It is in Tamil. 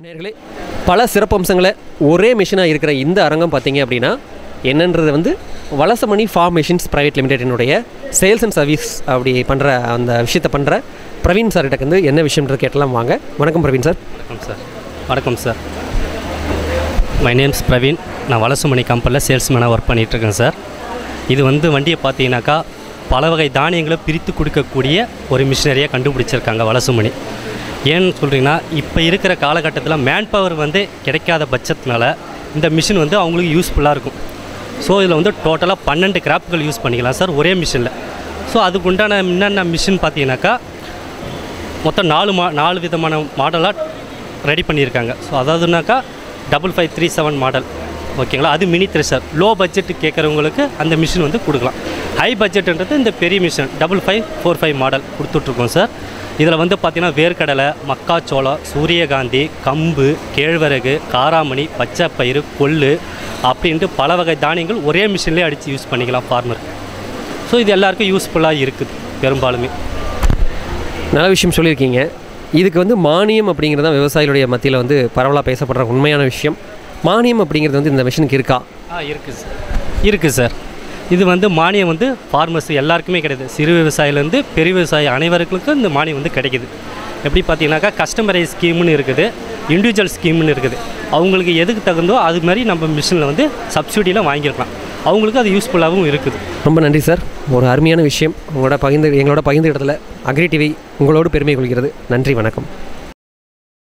நேர்களே பல சிறப்பம்சங்களை ஒரே மிஷினாக இருக்கிற இந்த அரங்கம் பார்த்தீங்க அப்படின்னா என்னன்றது வந்து வலசமணி ஃபார்ம் மிஷின்ஸ் ப்ரைவேட் லிமிடெடினுடைய சேல்ஸ் அண்ட் சர்வீஸ் அப்படி பண்ணுற அந்த விஷயத்தை பண்ணுற பிரவீன் சார்கிட்ட வந்து என்ன விஷயம்ன்றது கேட்டலாம் வாங்க. வணக்கம் பிரவீன் சார் வணக்கம் சார் வணக்கம் சார் மை நேம்ஸ் பிரவீன் நான் வலசுமணி கம்பெனியில் சேல்ஸ்மேனாக ஒர்க் பண்ணிகிட்ருக்கேன் சார் இது வந்து வண்டியை பார்த்தீங்கன்னாக்கா பல வகை தானியங்களை பிரித்து கொடுக்கக்கூடிய ஒரு மிஷினரியாக கண்டுபிடிச்சிருக்காங்க வலசுமணி. ஏன்னு சொல்கிறீங்கன்னா இப்போ இருக்கிற காலகட்டத்தில் மேன் பவர் வந்து கிடைக்காத பட்சத்தினால இந்த மிஷின் வந்து அவங்களுக்கு யூஸ்ஃபுல்லாக இருக்கும். ஸோ இதில் வந்து டோட்டலாக பன்னெண்டு கிராப்புகள் யூஸ் பண்ணிக்கலாம் சார் ஒரே மிஷினில் ஸோ அதுக்கு உண்டான என்னென்ன மிஷின் பார்த்தீங்கன்னாக்கா மொத்தம் நாலு மா நாலு விதமான மாடலாக ரெடி பண்ணியிருக்காங்க. So அதாவதுனாக்கா double five three seven model ஓகேங்களா அது மினி த்ரெஷர் லோ பட்ஜெட் கேட்குறவங்களுக்கு அந்த மிஷின் வந்து கொடுக்கலாம். ஹை பட்ஜெட்ன்றது இந்த பெரிய machine double five four five model கொடுத்துட்ருக்கோம் சார். இதில் வந்து பார்த்திங்கன்னா வேர்க்கடலை மக்காச்சோளம் சூரியகாந்தி கம்பு கேழ்வரகு காராமணி பச்சைப்பயிறு கொள்ளு அப்படின்ட்டு பல வகை தானியங்கள் ஒரே மிஷின்லேயே அடித்து யூஸ் பண்ணிக்கலாம் ஃபார்மர் ஸோ இது எல்லாருக்கும் யூஸ்ஃபுல்லாக இருக்குது பெரும்பாலுமே. நல்ல விஷயம் சொல்லியிருக்கீங்க. இதுக்கு வந்து மானியம் அப்படிங்கிறது தான் விவசாயிகளுடைய மத்தியில் வந்து பரவலாக பேசப்படுற உண்மையான விஷயம். மானியம் அப்படிங்கிறது வந்து இந்த மிஷினுக்கு இருக்கா? ஆ இருக்குது சார். இருக்குது சார். இது வந்து மானியம் வந்து ஃபார்மர்ஸ் எல்லாருக்குமே கிடையாது சிறு விவசாயிலேருந்து பெரிய விவசாயி அனைவருக்கும் இந்த மானியம் வந்து கிடைக்குது. எப்படி பார்த்தீங்கன்னாக்கா கஸ்டமரைஸ் ஸ்கீம்னு இருக்குது. இண்டிவிஜுவல் ஸ்கீம்னு இருக்குது. அவங்களுக்கு எதுக்கு தகுந்தோ அது மாதிரி நம்ம மிஷினில் வந்து சப்சிடியில் வாங்கியிருக்கலாம் அவங்களுக்கு அது யூஸ்ஃபுல்லாகவும் இருக்குது. ரொம்ப நன்றி சார் ஒரு அருமையான விஷயம். உங்களோட பகிர்ந்து எங்களோட பகிர்ந்து இடத்துல அக்ரி டிவி உங்களோடு பெருமை கொள்கிறது. நன்றி வணக்கம்.